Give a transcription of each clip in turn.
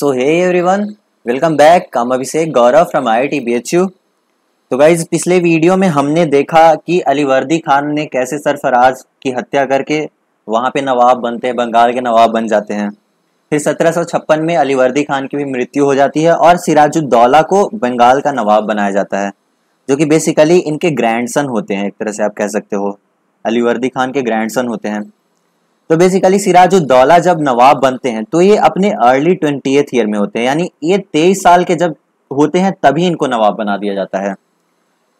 So hey everyone welcome back काम Abhishek Gaurav from I U तो guys पिछले video में हमने देखा कि अलीवर्दी खान ने कैसे सरफराज की हत्या करके वहाँ पे नवाब बनते हैं, बंगाल के नवाब बन जाते हैं। फिर सत्रह सौ छप्पन में अलीवर्दी खान की भी मृत्यु हो जाती है और सिराजुद्दौला को बंगाल का नवाब बनाया जाता है, जो कि बेसिकली इनके ग्रैंडसन होते हैं, एक तरह से आप कह सकते हो। अलीवर्दी खान के ग्रैंडसन होते हैं। तो बेसिकली सिराजुद्दौला जब नवाब बनते हैं तो ये अपने अर्ली ट्वेंटी ईयर में होते हैं, यानी ये तेईस साल के जब होते हैं, तभी इनको नवाब बना दिया जाता है।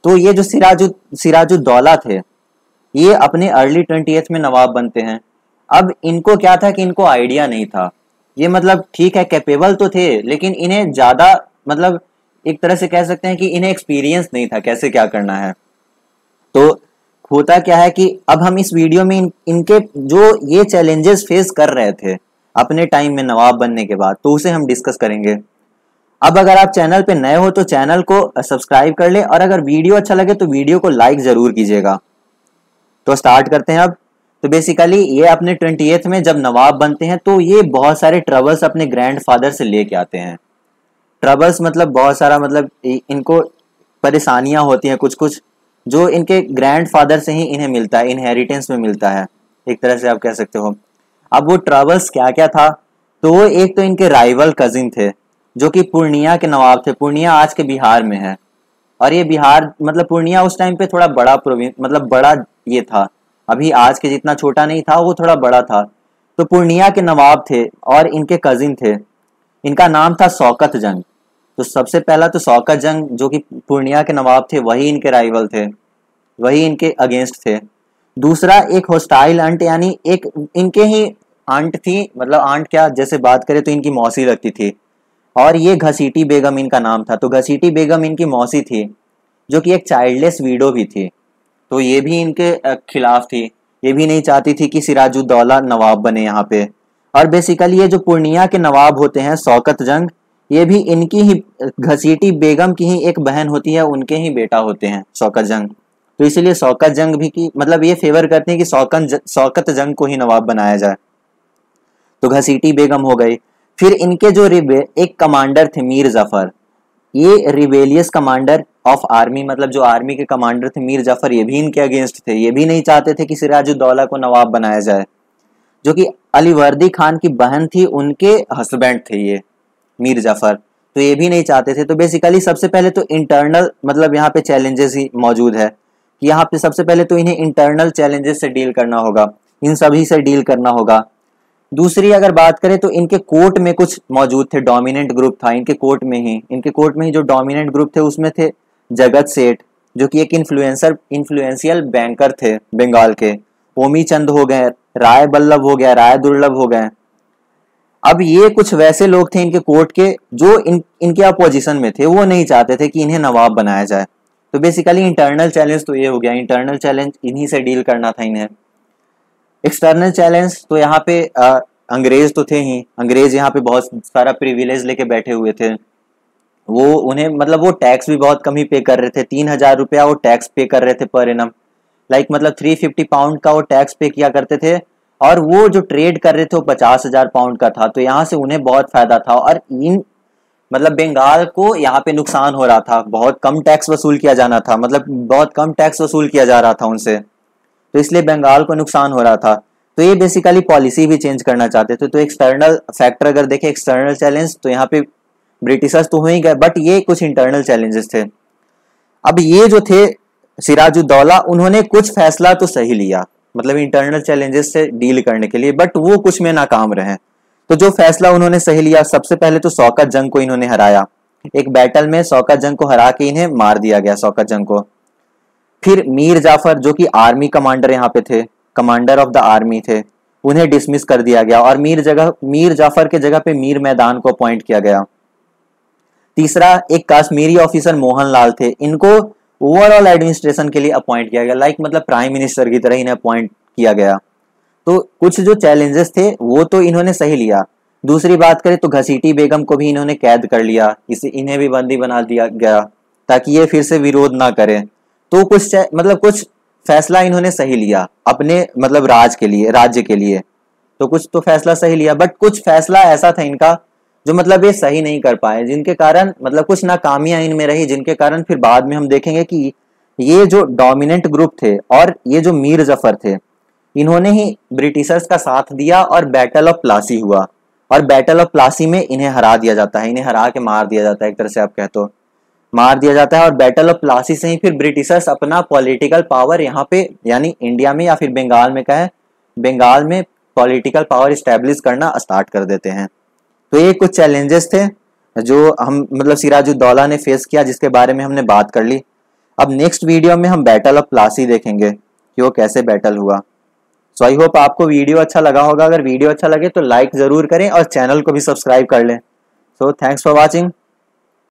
तो ये जो सिराजु सिराजुद्दौला थे, ये अपने अर्ली ट्वेंटी में नवाब बनते हैं। अब इनको क्या था कि इनको आइडिया नहीं था। ये मतलब ठीक है कैपेबल तो थे, लेकिन इन्हें ज़्यादा मतलब एक तरह से कह सकते हैं कि इन्हें एक्सपीरियंस नहीं था, कैसे क्या करना है। तो होता क्या है कि अब हम इस वीडियो में इन, इनके जो ये चैलेंजेस फेस कर रहे थे अपने टाइम में नवाब बनने के बाद तो उसे हम डिस्कस करेंगे। अब अगर आप चैनल पे नए हो तो चैनल को सब्सक्राइब कर ले और अगर वीडियो अच्छा लगे तो वीडियो को लाइक ज़रूर कीजिएगा। तो स्टार्ट करते हैं अब। तो बेसिकली ये अपने ट्वेंटी में जब नवाब बनते हैं तो ये बहुत सारे ट्रबल्स अपने ग्रैंड फादर से लेके आते हैं। ट्रबल्स मतलब बहुत सारा मतलब इनको परेशानियाँ होती हैं कुछ कुछ जो इनके ग्रैंड फादर से ही इन्हें मिलता है इनहेरिटेंस में मिलता है, एक तरह से आप कह सकते हो। अब वो ट्रबल्स क्या क्या था? तो वो एक तो इनके राइवल कजिन थे, जो कि पूर्णिया के नवाब थे। पूर्णिया आज के बिहार में है। और ये बिहार मतलब पूर्णिया उस टाइम पे थोड़ा बड़ा प्रोविंस मतलब बड़ा ये था। अभी आज के जितना छोटा नहीं था, वो थोड़ा बड़ा था। तो पूर्णिया के नवाब थे और इनके कजिन थे। इनका नाम था शौकत जंग तो सबसे पहला तो शौकत जंग, जो कि पूर्णिया के नवाब थे, वही इनके राइवल थे, वही इनके अगेंस्ट थे। दूसरा, एक होस्टाइल अंट यानी एक, इनके ही आंट थी मतलब आंट क्या, जैसे बात करें तो इनकी मौसी लगती थी। और ये घसीटी बेगम इनका नाम था तो घसीटी बेगम इनकी मौसी थी, जो कि एक चाइल्डलेस वीडो भी थी। तो ये भी इनके खिलाफ थी। ये भी नहीं चाहती थी कि सिराजुद्दौला नवाब बने यहाँ पे। और बेसिकली ये जो पूर्णिया के नवाब होते हैं शौकत जंग ये भी इनकी ही, घसीटी बेगम की ही एक बहन होती है, उनके ही बेटा होते हैं, शौकत जंग। तो इसीलिए शौकत जंग भी की मतलब ये फेवर करते हैं कि शौकत शौकत जंग को ही नवाब बनाया जाए। तो घसीटी बेगम हो गई फिर इनके जो रिबे, एक कमांडर थे, मीर ज़फ़र। ये रिबेलियस कमांडर ऑफ़ आर्मी मतलब जो आर्मी के कमांडर थे, मीर ज़फ़र, ये भी इनके अगेंस्ट थे। ये भी नहीं चाहते थे कि सिराजुद्दौला को नवाब बनाया जाए। जो कि अलीवर्दी खान की बहन थी, उनके हस्बैंड थे ये। मीर ज़फ़र। तो ये भी नहीं चाहते थे। तो बेसिकली सबसे पहले तो इंटरनल मतलब यहाँ पे चैलेंजेस ही मौजूद है। कि यहाँ पे सबसे पहले तो इन्हें इंटरनल चैलेंजेस से डील करना होगा। इन सभी से डील करना होगा। दूसरी अगर बात करें तो इनके कोर्ट में कुछ मौजूद थे। डोमिनेंट ग्रुप था इनके कोर्ट में ही। इनके कोर्ट में ही जो डोमिनेंट ग्रुप थे उसमें थे जगत सेठ, जो कि एक इन्फ्लुएंसर इन्फ्लुएंशियल बैंकर थे बंगाल के। ओमी चंद हो गए, राय बल्लभ हो गया, राय दुर्लभ हो गए। अब ये कुछ वैसे लोग थे इनके कोर्ट के जो इन इनके अपोजिशन में थे वो नहीं चाहते थे कि इन्हें नवाब बनाया जाए। तो बेसिकली इंटरनल चैलेंज तो ये हो गया। इंटरनल चैलेंज इन्हीं से डील करना था इन्हें। एक्सटर्नल चैलेंज तो यहाँ पे आ, अंग्रेज़ तो थे ही। अंग्रेज़ यहाँ पे बहुत सारा प्रिविलेज लेके बैठे हुए थे। वो उन्हें मतलब वो टैक्स भी बहुत कम ही पे कर रहे थे। तीन हज़ार रुपया वो टैक्स पे कर रहे थे पर एनम लाइक मतलब थ्री फिफ्टी पाउंड का वो टैक्स पे किया करते थे। और वो जो ट्रेड कर रहे थे, वो पचास हज़ार पाउंड का था तो यहाँ से उन्हें बहुत फ़ायदा था और इन मतलब बंगाल को यहाँ पे नुकसान हो रहा था। बहुत कम टैक्स वसूल किया जाना था मतलब बहुत कम टैक्स वसूल किया जा रहा था उनसे। तो इसलिए बंगाल को नुकसान हो रहा था। तो ये बेसिकली पॉलिसी भी चेंज करना चाहते थे। तो एक्सटर्नल फैक्टर अगर देखें एक्सटर्नल चैलेंज तो यहाँ पे ब्रिटिशर्स तो हो ही गए बट ये कुछ इंटरनल चैलेंजेस थे। अब ये जो थे, सिराजुद्दौला, उन्होंने कुछ फैसला तो सही लिया। मतलब इंटरनल चैलेंजेस से डील करने के लिए बट वो कुछ में नाकाम रहे। तो जो फैसला उन्होंने सही लिया, सबसे पहले तो शौकत जंग को इन्होंने हराया। एक बैटल में शौकत जंग को हरा के इन्हें मार दिया गया शौकत जंग को। फिर मीर जाफ़र, जो कि आर्मी कमांडर यहाँ पे थे कमांडर ऑफ़ द आर्मी थे, उन्हें डिसमिस कर दिया गया और मीर जगह, मीर जाफ़र के जगह पे मीर मैदान को अपॉइंट किया गया। तीसरा, एक काश्मीरी ऑफिसर मोहन लाल थे। इनको ओवरऑल एडमिनिस्ट्रेशन के लिए अपॉइंट किया गया। लाइक like, मतलब प्राइम मिनिस्टर की तरह इन्हें अपॉइंट किया गया। तो कुछ जो चैलेंजेस थे वो तो इन्होंने सही लिया। दूसरी बात करें तो घसीटी बेगम को भी इन्होंने कैद कर लिया। इसे इन्हें भी बंदी बना दिया गया ताकि ये फिर से विरोध ना करें। तो कुछ मतलब कुछ फैसला इन्होंने सही लिया अपने मतलब राज के लिए राज्य के लिए। तो कुछ तो फैसला सही लिया बट कुछ फैसला ऐसा था इनका जो मतलब ये सही नहीं कर पाए, जिनके कारण मतलब कुछ नाकामियाँ इनमें रही, जिनके कारण फिर बाद में हम देखेंगे कि ये जो डोमिनेंट ग्रुप थे और ये जो मीर ज़फ़र थे, इन्होंने ही ब्रिटिशर्स का साथ दिया और बैटल ऑफ़ प्लासी हुआ। और बैटल ऑफ़ प्लासी में इन्हें हरा दिया जाता है, इन्हें हरा के मार दिया जाता है, एक तरह से आप कहते हो मार दिया जाता है और बैटल ऑफ़ प्लासी से ही फिर ब्रिटिशर्स अपना पॉलिटिकल पावर यहाँ पे, यानी इंडिया में या फिर बंगाल में कहें बंगाल में पॉलिटिकल पावर इस्टेब्लिश करना स्टार्ट कर देते हैं। तो ये कुछ चैलेंजेस थे, जो हम मतलब सिराजुद्दौला ने फेस किया, जिसके बारे में हमने बात कर ली। अब नेक्स्ट वीडियो में हम बैटल ऑफ़ प्लासी देखेंगे, कि वो कैसे बैटल हुआ। सो आई होप आपको वीडियो अच्छा लगा होगा। अगर वीडियो अच्छा लगे तो लाइक ज़रूर करें और चैनल को भी सब्सक्राइब कर लें। So thanks for watching